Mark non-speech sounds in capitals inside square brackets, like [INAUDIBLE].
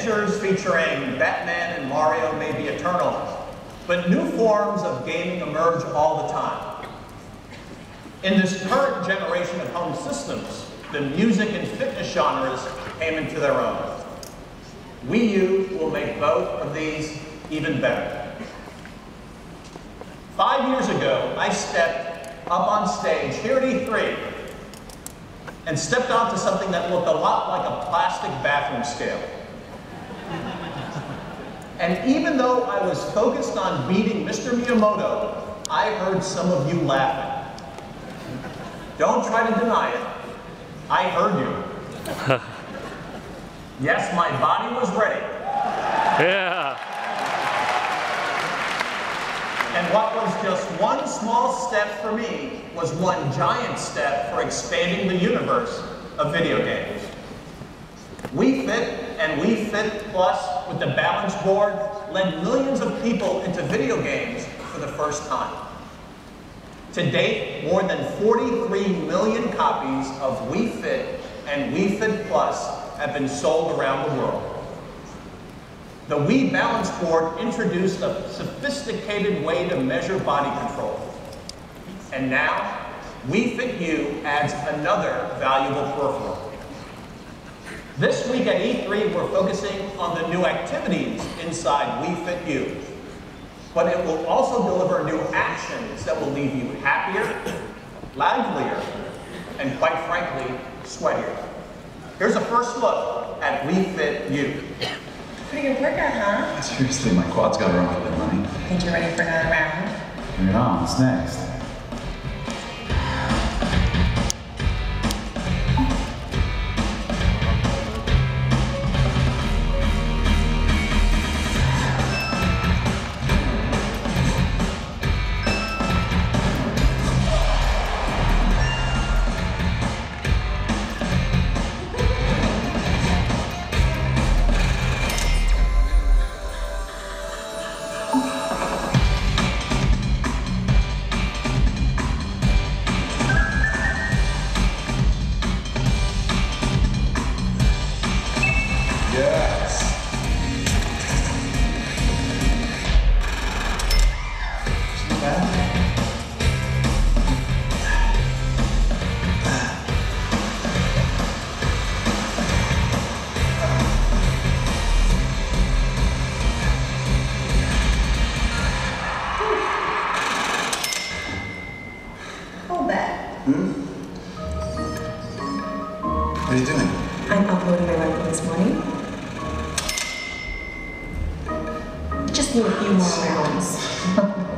Adventures featuring Batman and Mario may be eternal, but new forms of gaming emerge all the time. In this current generation of home systems, the music and fitness genres came into their own. Wii U will make both of these even better. Five years ago, I stepped up on stage here at E3 and stepped onto something that looked a lot like a plastic bathroom scale. And even though I was focused on beating Mr. Miyamoto, I heard some of you laughing. Don't try to deny it. I heard you. [LAUGHS] yes, my body was ready. Yeah. And what was just one small step for me was one giant step for expanding the universe of video games. Wii Fit and Wii Fit Plus with the balance board led millions of people into video games for the first time. To date, more than 43 million copies of Wii Fit and Wii Fit Plus have been sold around the world. The Wii Balance Board introduced a sophisticated way to measure body control. And now, Wii Fit U adds another valuable peripheral. This week at E3, we're focusing on the new activities inside Wii Fit U. But it will also deliver new actions that will leave you happier, livelier, and quite frankly, sweatier. Here's a first look at Wii Fit U. Pretty good workout, huh? Seriously, my quad's got run for the money. Think you're ready for another round? Bring it on, what's next? I'm uploading my rifle this morning. Just need a few more rounds. [LAUGHS]